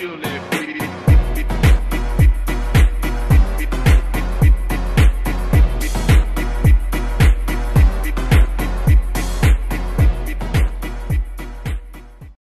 you live.